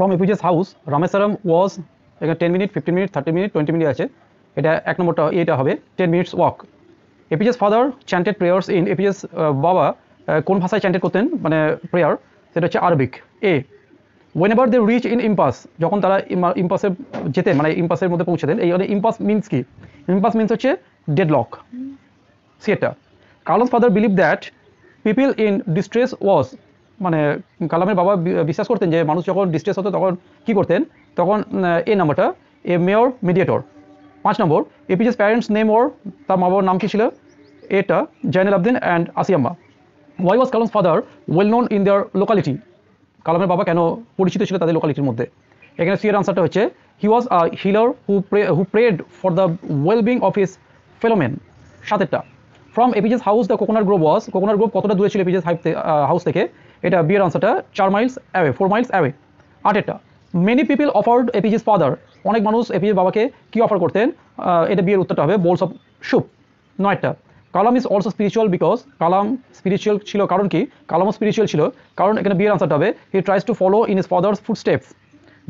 From APJ's house Rameswaram was এখানে ten minute fifteen minute thirty minute twenty minute আছে। এটা এক নম্বরটা, এটা হবে ten minutes walk APJ's father chanted prayers in APJ's বাবা কোন ভাষায় চ্যান্টেড করতেন? মানে প্রেয়ার সেটা হচ্ছে Arabic A whenever they reach in impasse যখন তারা ইম্পাসে যেতেন মানে ইম্পাসের মধ্যে পৌঁছতেন, এই মানে ইম্পাস মিনস কি? ইম্পাস মিনস হচ্ছে ডেডলক সি এটা Kalam's father believe that people in distress was মানে কালামের বাবা বিশ্বাস করতেন যে মানুষ যখন ডিস্ট্রেস হতো তখন কি করতেন? তখন আহ, এ নাম্বারটা এ মেয়র মিডিয়েটর পাঁচ নম্বর এপিজেস প্যারেন্টস নেম ওর তার মা বাবার নাম কি ছিল? এটা Jainul Abdin and Ashiamma why was Kalam's father well known in their locality কালামের বাবা কেন পরিচিত ছিল তাদের লোকালিটির মধ্যে? এখানে সি এর আনসারটা হচ্ছে he was a healer who pray who prayed for the wellbeing of his fellowmen সাতেরটা from APJ's house the coconut grove was coconut grove কতটা দূরে ছিল এপিজেস হাউস থেকে? এটা বিয়ের আনসারটা চার miles away four miles away আটেরটা many people offered APJ's father অনেক মানুষ এপিজেস বাবাকে কি অফার করতেন? এটা বিয়ের উত্তরটা হবে বোলস অফ সুপ নয়টা Kalam is also spiritual because Kalam spiritual ছিল, কারণ কি? কালামও স্পিরিচুয়াল ছিল, কারণ এখানে বিয়ের আনসারটা হবে he tries to follow in his father's footsteps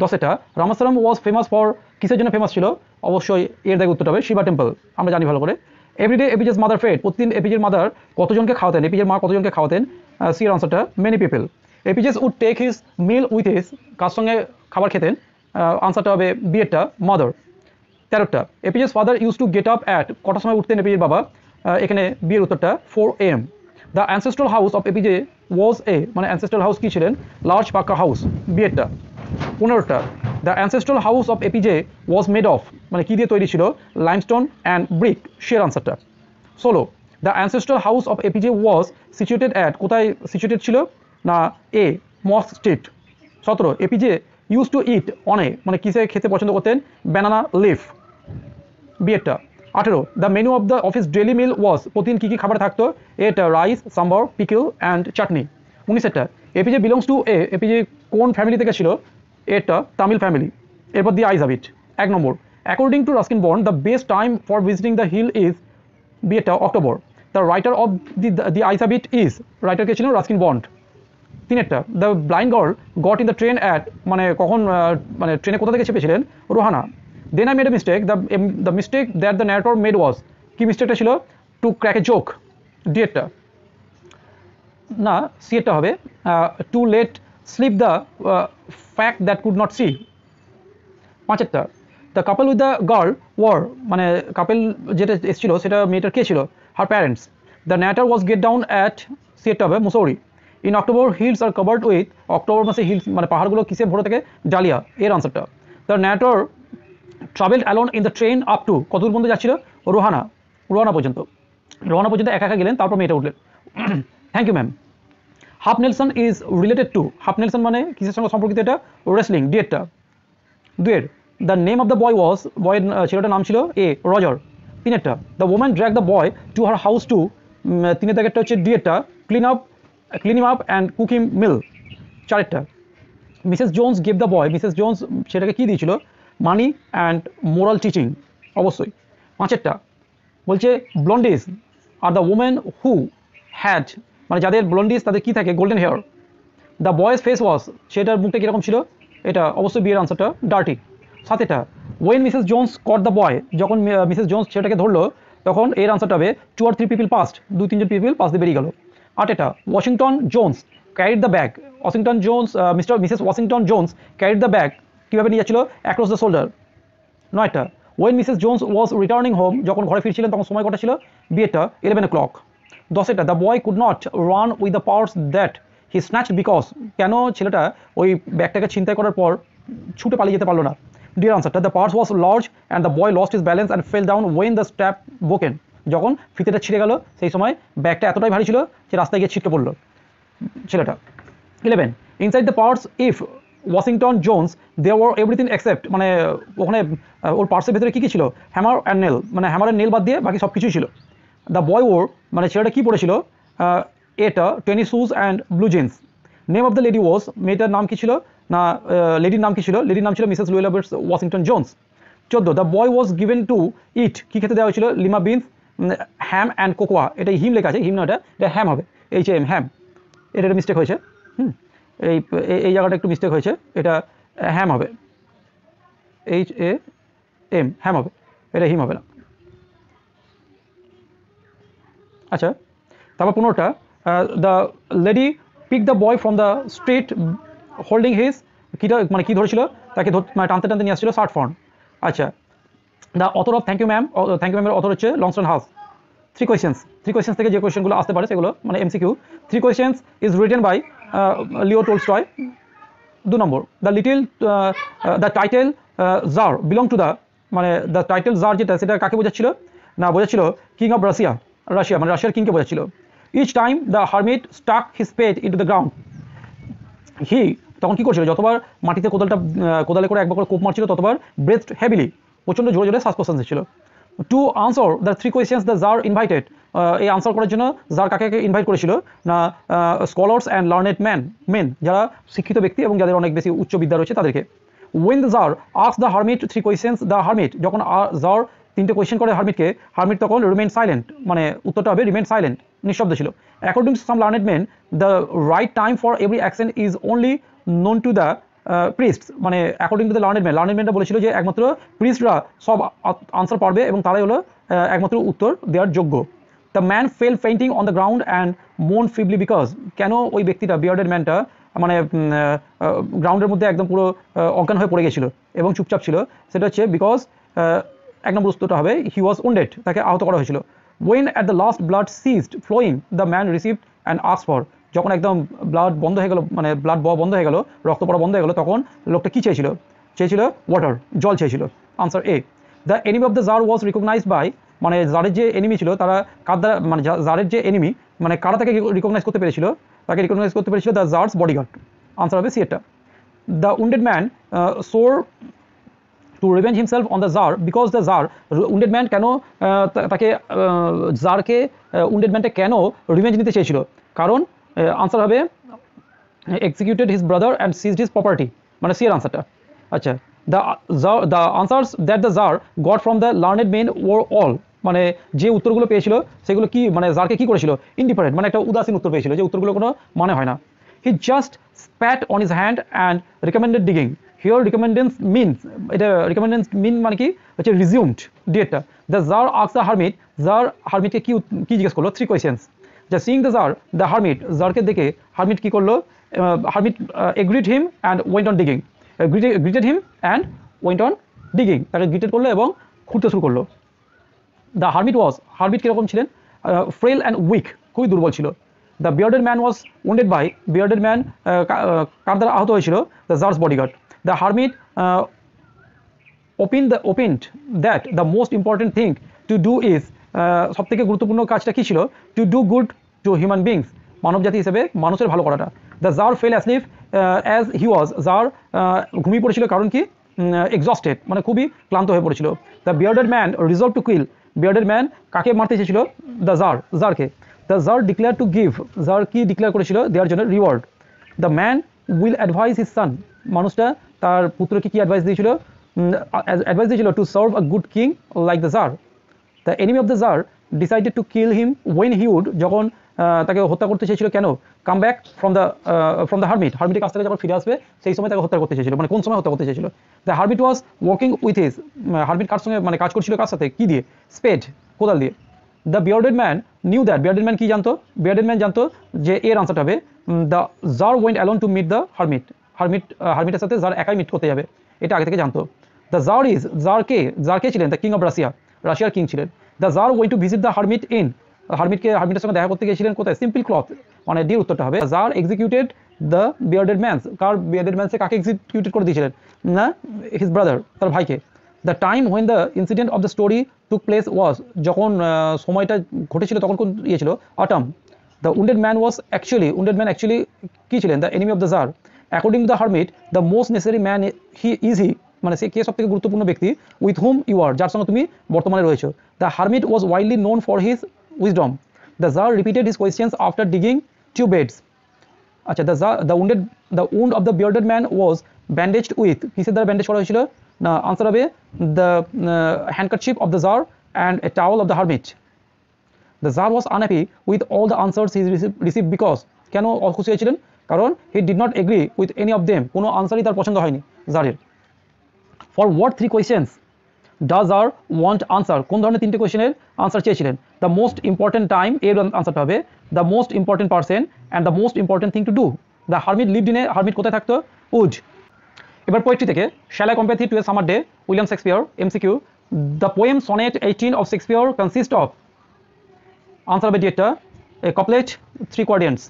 দশেটা Rameswaram was famous for কিসের জন্য ফেমাস ছিল? অবশ্যই এর দাগে উত্তরটা হবে শিবা টেম্পল আমরা জানি ভালো করে। এভরিডে এপিজেস মাদার ফেড প্রতিদিন এপিজের মাদার কতজনকে খাওয়াতেন? এপিজের মা কতজনকে খাওয়াতেন? সি এর আনসারটা many people APJ's would take his meal with his কার সঙ্গে খাবার খেতেন? আনসারটা হবে বিয়েরটা মাদার তেরোটা APJ's father use to get up at কটার সময় উঠতেন এপিজের বাবা? এখানে বিয়ের উত্তরটা four AM the ancestral house of APJ was a মানে অ্যানসেস্ট্রাল হাউস কী ছিলেন? লার্জ পাক্কা হাউস বিয়েরটা পনেরোটা the ancestral house of APJ was made of মানে কী দিয়ে তৈরি ছিল? লাইমস্টোন অ্যান্ড ব্রিক শেয়ার আনসারটা ষোলো the ancestor house of APJ was situated at কোথায় সিচুয়েটেড ছিল? না এ মস স্ট্রিট সতেরো APJ use to eat on মানে কিসে খেতে পছন্দ করতেন? ব্যানানা লিফ বিয়েরটা। আঠেরো the menu of the office daily meal was প্রতিদিন কী কী খাবার থাকতো? এটা rice sambar pickle and chutney উনিশেরটা APJ belongs to a APJ কোন ফ্যামিলি থেকে ছিল? এটা তামিল ফ্যামিলি এরপর দি আইজ ইট এক নম্বর according to Ruskin Bond the best time for visiting the hill is বিয়েটা October. The writer of the the eyes it is রাইটারকে ছিল Ruskin Bond তিনেরটা। The blind girl got in the train at মানে কখন মানে ট্রেনে কোথা থেকে চেপেছিলেন? Rohana. Then I made a mistake the the mistake that the narrator made was কি মিস্টেকটা ছিল? টু ক্র্যাক এ জোক ডিয়েটটা না সিয়েরটা হবে। To let slip the fact that could not see পাঁচেরটা the couple with the girl were মানে couple যেটা এসেছিল, সেটা মেয়েটার কে ছিল? Parents the narrator was get down at সিয়েরটা হবে Mussoorie in October hills are covered with October মাসে hills মানে পাহাড়গুলো কিসে ভরে থাকে? ডালিয়া এর আনসারটা the narrator travel alone in the train up to কতদূর পর্যন্ত যাচ্ছিল, রোহানা রোহানা পর্যন্ত। রোহানা পর্যন্ত একা একা গেলেন, তারপর মেয়েটা উঠলেন। Thank you ma'am half nelson is related to half nelson মানে কিসের সঙ্গে সম্পর্কিত এটা? রেসলিং ডিয়েটটা দুয়ের the name of the boy was বয়ের ছেলেটার নাম ছিল এ Roger তিনেরটা the woman drag the boy to her house to তিনের দাগেরটা হচ্ছে ডিয়েটটা clean up clean up and cooking meal চারেরটা Mrs Jones gave the boy Mrs Jones সেটাকে কী দিয়েছিল? মানি অ্যান্ড মোরাল টিচিং অবশ্যই। পাঁচেরটা বলছে blondes are the women who had মানে যাদের ব্লন্ডিস তাদের কী থাকে? Golden hair the boy's face was সেটার মুখটা কীরকম ছিল? এটা, অবশ্যই বিয়ের আনসারটা dirty সাথেটা when Mrs Jones caught the boy যখন মিসেস জোন্স সেটাকে ধরলো, তখন এর আনসারটা হবে two or three people past দুই তিনজন পিপিল পাস দিয়ে বেরিয়ে গেল। আটেটা Washington Jones carried the bag Washington Jones mister Mrs Washington Jones carried the bag কীভাবে নিয়ে যাচ্ছিল? অ্যাক্রস দ্য শোল্ডার নয়টা when Mrs Jones was returning home যখন ঘরে ফিরছিলেন, তখন সময় কটা ছিল? বিয়েটা eleven o'clock দশেটা the boy could not run with the purse that he snatch because কেন ছেলেটা ওই ব্যাগটাকে ছিনতাই করার পর ছুটে পালিয়ে যেতে পারল না? ডিয়ার আনসারটা the purse was large and the boy lost his balance and fell down when the strap broken যখন ফিতেটা ছিঁড়ে গেল, সেই সময় ব্যাগটা এতটাই ভারী ছিল যে রাস্তায় গিয়ে ছিটকে পড়ল। ছেলেটা eleven inside the purse if Washington Jones they were everything accept মানে ওখানে ওর পার্সের ভেতরে কী কী ছিল? হ্যামার অ্যান্ড নেল মানে হ্যামারের নেল বাদ দিয়ে বাকি সব কিছুই ছিল। দ্য বয় ওর মানে ছেলেটা কী পড়েছিল এটা tennis shoes and blue jeans name of the lady was মেয়েটার নাম কী ছিল? না লেডির নাম কি ছিল? লেডির নাম ছিল Mrs Luella Bates Washington Jones চোদ্দ the boy was given to eat কী খেতে দেওয়া হয়েছিল? Lima beans ham and cocoa এটা হিম লেখা আছে হিম না এটা এটা হ্যাম হবে। এইচ এম হ্যাম এটা একটা মিস্টেক হয়েছে। হুম, এই- এই জায়গাটা একটু মিস্টেক হয়েছে। এটা হ্যাম হবে। এইচ এ এম হ্যাম হবে। এটা হিম হবে না। আচ্ছা তারপর পনেরোটা the lady pick the boy from the street holding his কীটা মানে কী ধরেছিল? তাকে মানে টানতে টানতে নিয়ে আসছিল শার্ট ফর্ম আচ্ছা the author of thank you ma'am thank you ম্যামের অথর হচ্ছে Langston Hughes three questions three questions থেকে যে কোয়েশ্চেনগুলো আসতে পারে সেগুলো মানে MCQ three questions is written by Leo Tolstoy দু নম্বর the little the title tsar belong to the মানে দ্য টাইটেল জার যেটা, সেটা কাকে বোঝাচ্ছিল? না, বোঝাচ্ছিল কিং অফ রাশিয়া রাশিয়া মানে রাশিয়ার কিংকে বোঝাচ্ছিল। Each time the hermit stuck his spade into the ground he তখন কী করছিল? যতবার মাটিতে কোদালটা কোদালে করে একবার কোপ মারছিল, ততবার ব্রেথ হেভিলি প্রচণ্ড জোরে জোরে শ্বাস প্রশ্বাস নিচ্ছিল। To answer the three questions the tsar invited এই আনসার করার জন্য জার কাকে ইনভাইট করেছিল? না scholars and learned man men যারা শিক্ষিত ব্যক্তি এবং যাদের অনেক বেশি উচ্চ বিদ্যা রয়েছে তাদেরকে। When the tsar asks the hermit three questions the hermit যখন জার তিনটে কোয়েশ্চেন করে হারমিটকে হারমিট তখন রিমেন সাইলেন্ট মানে উত্তরটা হবে রিমেন সাইলেন্ট নিঃশব্দ ছিল। According to some learned men the right time for every action is only known to the priest মানে according to the learned man learned ম্যানটা বলেছিল যে একমাত্র প্রিস্টরা সব আনসার পারবে এবং তারাই হলো একমাত্র উত্তর দেওয়ার যোগ্য। The man fell fainting on the ground and moan feebly because কেন ওই ব্যক্তিটা বিয়ার্ডেড ম্যানটা মানে গ্রাউন্ডের মধ্যে একদম পুরো অজ্ঞান হয়ে পড়ে গেছিল এবং চুপচাপ ছিল, সেটা হচ্ছে বিকজ এক নম্বর উত্তরটা হবে হি ওয়াজ ওন্ডেড তাকে আহত করা হয়েছিল। When at the last blood ceased flowing the man received and আক্স for যখন একদম ব্লাড বন্ধ হয়ে গেল মানে ব্লাড বওয়া বন্ধ হয়ে গেল, রক্ত পড়া বন্ধ হয়ে গেল, তখন লোকটা কী চেয়েছিল? চেয়েছিল ওয়াটার জল চেয়েছিল। Answer a the enemy of the tsar was recognize by মানে জারের যে এনিমি ছিল, তারা কার দ্বারা মানে জারের যে এনিমি মানে কারা তাকে রিকগনাইজ করতে পেরেছিল? তাকে রিকগনাইজ করতে পেরেছিল দ্য জার্স বডিগার্ড আনসার হবে সি এটা the wounded man swore to revenge himself on the tsar because the tsar wounded man কেন তাকে জারকে উন্ডেড ম্যানটা কেন রিভেঞ্জ নিতে চেয়েছিল? কারণ আনসার হবে executed his brother and seized his property মানে সি এর আনসারটা আচ্ছা the the answers that the tsar got from the learned men were all মানে যে উত্তরগুলো পেয়েছিল, সেগুলো কি মানে জারকে কি করেছিল? ইন্ডিফারেন্ট মানে একটা উদাসীন উত্তর পেয়েছিল, যে উত্তরগুলো কোনো মানে হয় না। He just spat on his hand and recommended digging here recommenced means এটা রিকমেন্ডেন্স মিন মানে কি? হচ্ছে রিজিউমড ডেটটা the tsar asks the hermit tsar হারমিটকে কি কি জিজ্ঞেস করল? থ্রি কোয়েশ্চেন্স যা seeing the tsar the hermit জারকে দেখে হারমিট কী করল? Hermit greeted him and went on digging greeted him and went on digging তাকে গ্রিটেড করল এবং খুঁড়তে শুরু করল। দ্য হারমিট ওয়াজ হারমিট কীরকম ছিলেন? ফ্রেল অ্যান্ড উইক খুবই দুর্বল ছিল। The bearded man was wounded by bearded man কার দ্বারা আহত হয়েছিল? The tsar's bodyguard the hermit open the opened that the most important thing to do is সব থেকে গুরুত্বপূর্ণ কাজটা কী ছিল? To do good to human beings মানব জাতি হিসেবে মানুষের ভালো করাটা। The tsar fell asleep as he was tsar ঘুমিয়ে পড়েছিল কারণ কি? এক্সস্টেড মানে খুবই ক্লান্ত হয়ে পড়েছিল। The bearded man resolve to kill bearded man কাকে মারতে চেয়েছিল? The tsar জারকে the tsar declare to give tsar কি ডিক্লেয়ার করেছিল? দেওয়ার জন্য reward the man will advise his son মানুষটা তার পুত্রকে কি অ্যাডভাইস দিয়েছিল? অ্যাডভাইস দিয়েছিল to serve a good king like the tsar the enemy of the tsar decided to kill him when he যখন তাকে হত্যা করতে চেয়েছিল কেন? Come back from the from the hermit হারমিটের কাছ থেকে যখন ফিরে আসবে, সেই সময় তাকে হত্যা করতে চেয়েছিল। মানে কোন সময় হত্যা করতে চেয়েছিল? The hermit was working with his hermit কার সঙ্গে মানে কাজ করছিল কার সাথে? কি দিয়ে? স্পেড কোদাল দিয়ে। The bearded man knew that bearded man কি জানতো? বিয়ার্ডেড ম্যান জানতো যে এর আনসারটা হবে the tsar went alone to meet the hermit hermit হারমিটের সাথে জার একাই মিট করতে যাবে। এটা আগে থেকে জানতো। দ্য জার ইজ জার কে? জার কে ছিলেন? দ্য কিং অফ রাশিয়া রাশিয়ার কিং ছিলেন। The tsar went to visit the hermit in হারমিটকে, হারমিটের সঙ্গে দেখা করতে গিয়েছিলেন কোথায়? সিম্পল ক্লথ মানে ডির উত্তরটা হবে। Tsar executed the bearded man's car bearded ম্যানসে কাকে এক্সিকিউটেড করে দিয়েছিলেন? না হিজ ব্রাদার তার ভাইকে। The time when the incident of the story took place was যখন সময়টা ঘটেছিল, তখন কোন ইয়ে ছিল? Autumn the wounded man was actually wounded man actually কী ছিলেন? The enemy of the tsar according to the hermit the most necessary man he is he মানে সে, কে সব থেকে গুরুত্বপূর্ণ ব্যক্তি? উইথ হুম ইউ আর যার সঙ্গে তুমি বর্তমানে রয়েছো। The hermit was widely known for his wisdom the tsar repeated his questions after digging two beds আচ্ছা the the wounded the wound of the bearded man was bandaged with কিসের দ্বারা bandage করা হয়েছিল? না আনসার হবে the handkerchief of the tsar and a towel of the hermit the tsar was unhappy with all the answers his receive because কেন অখুশি হয়েছিলেন? কারণ he did not agree with any of them কোনো আনসারই তার পছন্দ হয়নি জারের for what three questions does are want answer কোন ধরনের তিনটে কোয়েশ্চেনের আনসার চেয়েছিলেন? দ্য মোস্ট ইম্পর্টেন্ট টাইম এর আনসারটা হবে। The most important person and the most important thing to do the hermit lived in a hermit কোথায় থাকতো? উজ এবার পোয়েট্রি থেকে shall I compare thee to a summer day William Shakespeare MCQ the poem sonnet eighteen of Shakespeare consist of answer হবে ডিয়েটটা a couplet three quatrains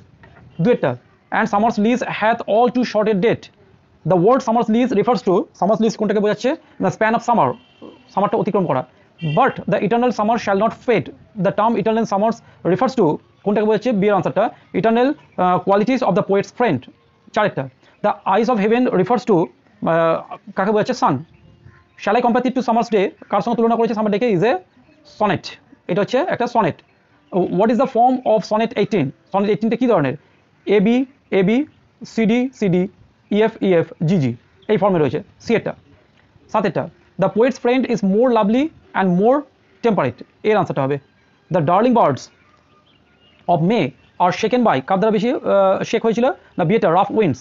দুয়েরটা and summer's lease hath all too short a date the word summer's lease refers to summer's lease কোনটাকে বোঝাচ্ছে? The span of summer সামারটা অতিক্রম করা। But the eternal summer shall not fade the term eternal summers refers to কোনটাকে বোঝাচ্ছে? বিয়ের আনসারটা eternal qualities of the poet's friend চারেরটা। The eyes of heaven refers to কাকে বোঝাচ্ছে? Sun shall I comparative to summer's day কার সঙ্গে তুলনা করেছে summer ডেকে ইজ এ সনেট এটা হচ্ছে একটা sonnet what is the form of sonnet eighteen sonnet এইটিনটা কী ধরনের? A B A B C D C D E F E F G G এই ফর্মে রয়েছে সিএটা সাতেরটা the poet's friend is more lovely and more temperate এর আনসারটা হবে। The darling buds of May are shaken by কার দ্বারা বেশি shake হয়েছিল? না বিয়েটা rough winds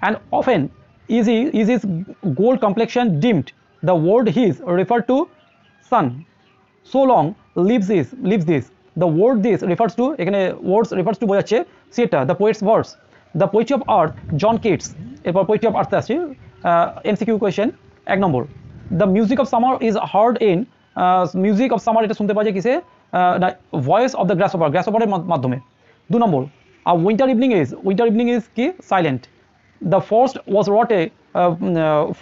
and often is is is gold complexion dimmed the word his refer to sun so long lives this lives this the word this refers to এখানে words refers to বোঝাচ্ছে সেটা the poet's verse the poetry of earth John Keats এরপর poetry of আর্থে আসছি MCQ question এক নম্বর। The music of summer is heard in music of summer এটা শুনতে পাওয়া যায় কিসে? Voice of the glass over গ্রাস ওভারের মাধ্যমে। দু নম্বর আর winter evening is winter evening is কি? Silent the first was wrought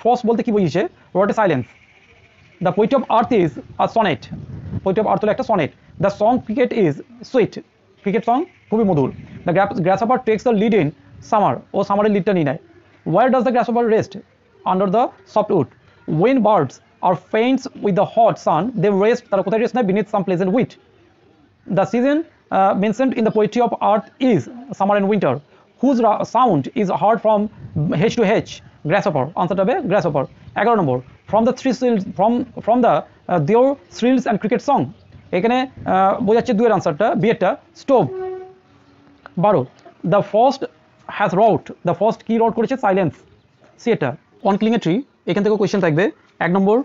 first বলতে কি বুঝিয়েছে? Wrought silence the poet of earth is a sonnet poet of earth হলো একটা sonnet the song cricket is sweet cricket song খুবই মধুর। The grasshopper takes the lead in summer ও সামারের লিডটা নিয়ে নেয়। Over rest under the soft wood when birds are faint with the hot sun they rest তারা কোথায় rest নেয়? Beneath some pleasant weed the season mentioned in the poetry of earth is summer and winter whose sound is heard from hedge to hedge grasshopper আনসারটা হবে grasshopper এগারো নম্বর. From the three shrills from from the দিওর thrills and cricket song এখানে বোঝাচ্ছে দুয়ের আনসারটা বিয়েরটা stove বারো. The first has wrought the first কি রউট করেছে সাইলেন্স সি এটা অন ক্লিং এ ট্রি এখান থেকেও কোয়েশ্চেন থাকবে। এক নম্বর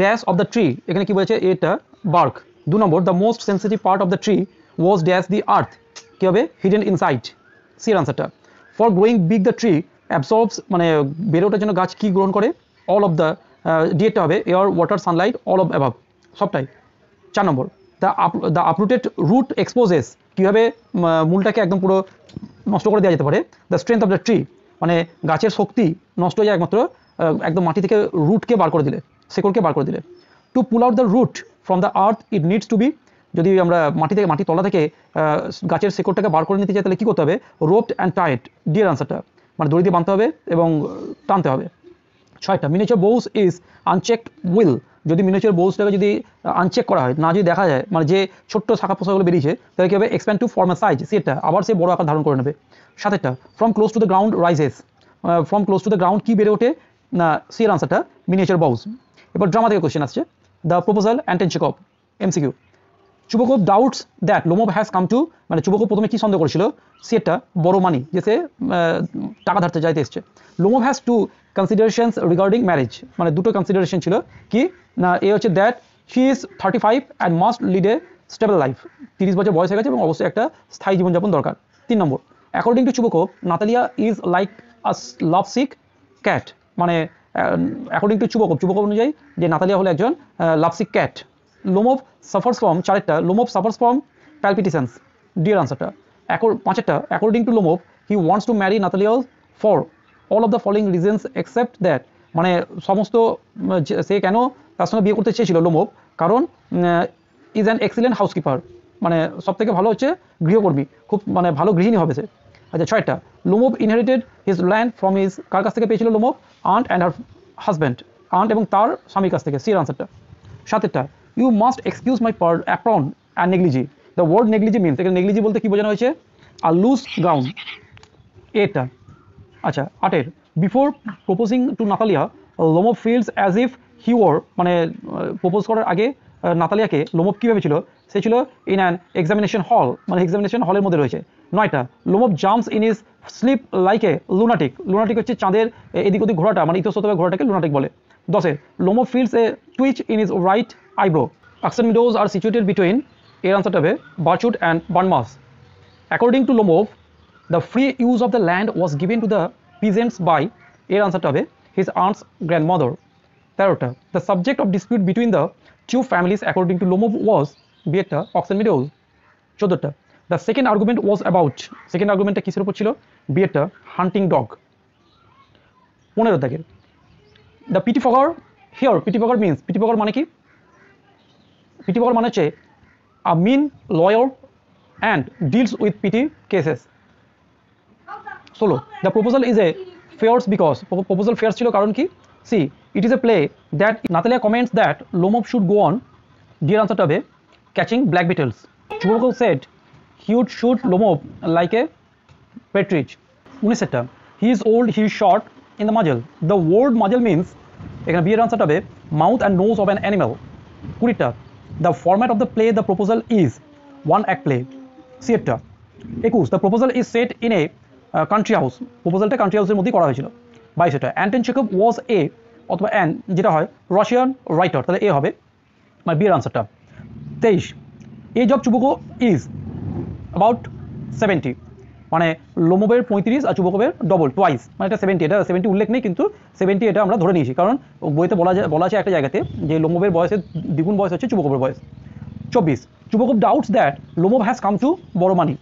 ড্যাশ অফ দ্য ট্রি এখানে কি বলেছে? এটা বার্ক দু নম্বর the most sensitive part of the tree was dash the earth কী হবে? হিডেন ইনসাইট সি এর আনসারটা for growing big the tree absorbs মানে বেড়ে ওঠার জন্য গাছ কী গ্রহণ করে? অল অফ দ্য ডিএটা হবে air water sunlight all of above সবটাই। চার নম্বর the up the uprooted root exposes কীভাবে মূলটাকে একদম পুরো নষ্ট করে দেওয়া যেতে পারে। The strength of the tree মানে গাছের শক্তি নষ্ট হয়ে যায় একমাত্র একদম মাটি থেকে রুটকে বার করে দিলে, শেকড়কে বার করে দিলে। To pull out the root from the earth it needs to be যদি আমরা মাটি থেকে মাটি তলা থেকে গাছের শেকড়টাকে বার করে নিতে চাই, তাহলে কী করতে হবে? রোপড অ্যান্ড টাইট ডিয়ার আনসারটা মানে দড়ি দিয়ে বাঁধতে হবে এবং টানতে হবে। ছয়টা miniature boss is unchecked will যদি মিনিচার বোসটাকে যদি আনচেক করা হয়, না যদি দেখা যায় মানে যে ছোট্ট শাখা পোশাকগুলো বেরিয়েছে, তাহলে কী হবে? এক্সপ্যান্ড টু ফর্ম সাইজ সেটা আবার সে বড় আকার ধারণ করে নেবে। সাথেটা from close to the ground rises from close to the ground কী বেড়ে ওঠে? না সিয়ের আনসারটা মিনিচার বাউস এবার ড্রামা থেকে কোয়েশ্চেন আসছে the proposal Anton Chekhov MCQ Chubukov doubts that Lomov has come to মানে চুবকোপ প্রথমে কি সন্দেহ করেছিল? সে একটা বড় মানি যে সে টাকা ধারতে যাইতে এসছে। Lomov has two considerations regarding marriage মানে দুটো কনসিডারেশন ছিল। কি? না, এ হচ্ছে that he is thirty five and must lead a stable life তিরিশ বছর বয়স হয়ে গেছে এবং অবশ্যই একটা স্থায়ী জীবনযাপন দরকার। তিন নম্বর according to Chubukov Natalya is like a love sick cat মানে অ্যাকর্ডিং টু চুবকোপ চুবকোপ অনুযায়ী যে নাতালিয়া হলো একজন lovesick cat Lomov suffers from চারেরটা, Lomov suffers from palpitations ডিয়ার আনসারটা পাঁচেরটা according to Lomov he wants to marry Natalia for all of the following reasons except that মানে সমস্ত, সে কেন তার সঙ্গে বিয়ে করতে চেয়েছিল লোমোভ? কারণ ইজ অ্যান এক্সিলেন্ট হাউসকিপার মানে সব থেকে ভালো হচ্ছে গৃহকর্মী। খুব মানে ভালো গৃহিণী হবে সে। আচ্ছা ছয়টা, Lomov inherited his land from his কার কাছ থেকে পেয়েছিল Lomov? Aunt and her husband aunt এবং তার স্বামীর কাছ থেকে সির আনসারটা সাতেরটা you must excuse my par apron and negligee the word negligee means এখানে নেগলিজি বলতে কি বোঝানো হয়েছে? আর লুজ গ্রাউন্ড এটা। আচ্ছা আটের। Before proposing to Natalia Lomov feels as if he ওর মানে প্রপোজ করার আগে নাতালিয়াকে লোমব কী ভেবেছিল সে ছিল ইন অ্যান এক্সামিনেশন হল মানে এক্সামিনেশন হলের মধ্যে রয়েছে। নয়টা Lomov jumps in is sleep like a lunatic lunatic হচ্ছে চাঁদের এদিক ওদিক ঘোরাটা মানে ইতস্তভাবে ঘোরাটাকে লুনাটিক বলে। দশের Lomov feels a twitch in is right eyebrow oxen meadows are situated between এর আনসারটা হবে birchwood and burnt marsh according to Lomov the free use of the land was given to the peasants by এর আনসারটা হবে his arts grandmother তেরোটা the subject of dispute between the two families according to Lomov was বিয়েরটা oxen meadows চোদ্দোটা the second argument was about second আর্গুমেন্টটা কিসের উপর ছিল? বিয়েরটা hunting dog পনেরো দাগের the pettifogger here pettifogger means pettifogger মানে কি? পিটি ফগার মানে হচ্ছে a mean lawyer and deals with petty cases ষোলো the proposal is a farce because proposal farce ছিল কারণ কি? C it is a play that Natalia comments that Lomov should go on deer আনসারটা হবে catching black beetles Chubukov said he would shoot Lomov like a partridge উনিশেরটা he is old he is short in the muzzle the word muzzle means এখানে বিয়ের আনসারটা হবে mouth and nose of an animal কুড়িটা the format of the play the proposal is one act play সিয়েটটা একুশ the proposal is set in a country house প্রপোজালটা country হাউসের মধ্যেই করা হয়েছিল। বাইশেটা অ্যান্টেন চেকব ওয়াজ এ অথবা অ্যান যেটা হয় রাশিয়ান রাইটার তাহলে এ হবে মানে বিয়ের আনসারটা তেইশ age of Chubukov is about seventy মানে লোমোবের পঁয়ত্রিশ আর চুবকবের ডবল টোয়াইস মানে এটা সেভেন্টি এটা সেভেন্টি উল্লেখ নেই কিন্তু সেভেন্টি এটা আমরা ধরে নিয়েছি। কারণ বইতে বলা যায় বলা আছে একটা জায়গাতে যে লোমোবের বয়সের দ্বিগুণ বয়স হচ্ছে চুবকবের বয়স। চব্বিশ, Chubukov doubts that Lomov has come to borrow money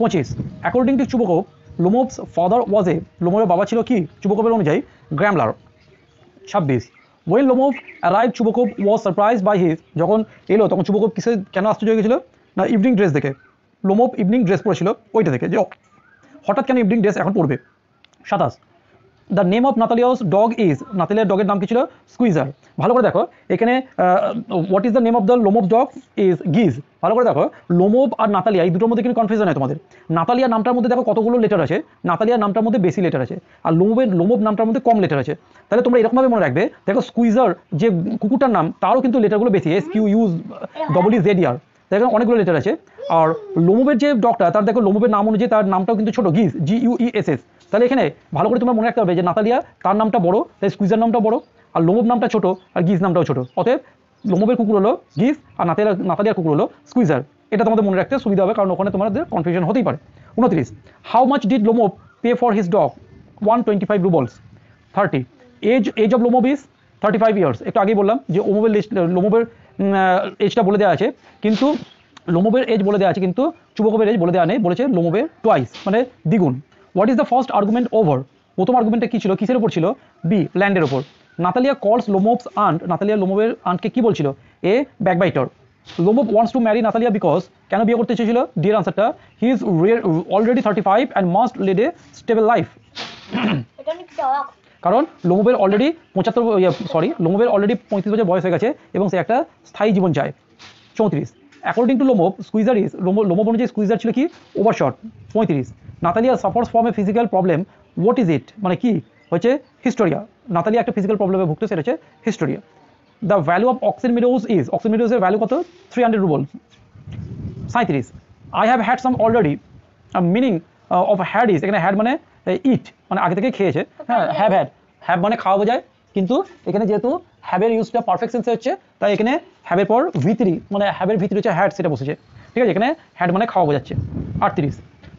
পঁচিশ according to Chubukov Lomov's father was a লোমবের বাবা ছিল কি? চুবকবের অনুযায়ী গ্র্যামলার ছাব্বিশ when Lomov arrive Chubukov was surprise by his যখন এলো, তখন চুবকব কিসে কেন আশ্চর্য হয়ে গেছিল? না ইভিনিং ড্রেস দেখে। লোমব ইভিনিং ড্রেস পরেছিল, ওইটা দেখে যে হঠাৎ কেন ইভিনিং ড্রেস এখন পরবে? সাতাশ। The name of Natalia's dog is নাতালিয়ার ডগের নাম কি ছিল? স্কুইজার ভালো করে দেখো, এখানে what is the name of the Lomov dog is Guess ভালো করে দেখো লোমব আর নাতালিয়া এই দুটোর মধ্যে কিন্তু কনফিউশন হয় তোমাদের। নাতালিয়া নামটার মধ্যে দেখো কতগুলো লেটার আছে নাতালিয়া নামটার মধ্যে বেশি লেটার আছে, আর লোমবের লোমব নামটার মধ্যে কম লেটার আছে। তাহলে তোমরা এরকমভাবে মনে রাখবে, দেখো স্কুইজার যে কুকুরটার নাম, তারও কিন্তু লেটারগুলো বেশি S Q U double E Z E R দেখো অনেকগুলো লেটার আছে। আর লোমবের যে ডগটা তার দেখো লোমবের নাম অনুযায়ী তার নামটাও কিন্তু ছোট, Guess G U E S S তাহলে এখানে ভালো করে তোমরা মনে রাখতে হবে যে নাতালিয়া, তার নামটা বড়, তাই স্কুইজার নামটা বড়, আর লোমব নামটা ছোট, আর গিজ নামটাও ছোট। অতএব লোমবের কুকুর হলো গিজ, আর নাতালিয়া, নাতালিয়ার কুকুর হলো স্কুইজার এটা তোমাদের মনে রাখতে সুবিধা হবে, কারণ ওখানে তোমাদের কনফিউশন হতেই পারে। উনত্রিশ how much did Lomov pay for his dog one twenty five roubles thirty age age of Lomov is thirty five years একটু আগেই বললাম যে ওমোবের লিস্ট লোমবের এজটা বলে দেওয়া আছে, কিন্তু লোমোবের এজ বলে দেওয়া আছে, কিন্তু চুবকবের এজ বলে দেওয়া নেই, বলেছে লোমোবের টোয়াইস মানে দ্বিগুণ। What is the first argument over প্রথম আর্গুমেন্টটা কী ছিল? কিসের উপর ছিল? বি ল্যান্ডের ওপর নাতালিয়া কলস লোমোভস আন্ট নাতালিয়া লোমোবের আন্টকে কি বলছিল? A backbiter Lomov wants to marry Natalia because কেন বিয়ে করতে চেয়েছিল? ডিয়ার আনসারটা he is already thirty five and must lead a stable life কারণ লোমবের অলরেডি পঁচাত্তর সরি লোমবের অলরেডি পঁয়ত্রিশ বছর বয়স হয়ে গেছে এবং সে একটা স্থায়ী জীবন চায়। চৌত্রিশ। According to Lomov Squeezer is লোমব অনুযায়ী স্কুইজার ছিল কি? ওভারশট পঁয়ত্রিশ। Natalia suffers form physical problem what is it মানে কি? হচ্ছে হিস্টোরিয়া নাতালিয়া একটা ফিজিক্যাল প্রবলেমে ভুগতে, সেটা হচ্ছে hysteria the value of oxen meadows is oxen মিডোজের value কত? থ্রি হান্ড্রেড রুবল সাঁত্রিশ I have had some already meaning of had is এখানে হ্যাড মানে ইট মানে আগে থেকে খেয়েছে। হ্যাঁ হ্যাভ হ্যাড হ্যাভ মানে খাওয়া বোঝায়। কিন্তু এখানে যেহেতু হ্যাভের ইউজটা পারফেক্ট সেন্সে হচ্ছে তাই এখানে হ্যাবের পর ভিতরি মানে হ্যাবের ভিতরি হচ্ছে হ্যাড সেটা বসেছে। ঠিক আছে এখানে হ্যাড মানে খাওয়া বোঝাচ্ছে। আটত্রিশ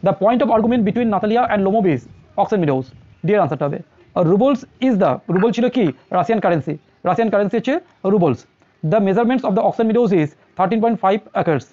the point of argument between Natalya and Lomov is oxen meadows deer আনসারটা হবে। রুবলস ইজ দ্য রুবল ছিল কি? রাশিয়ান কারেন্সি রাশিয়ান কারেন্সি হচ্ছে roubles the measurements of the oxen meadows is thirteen point five acres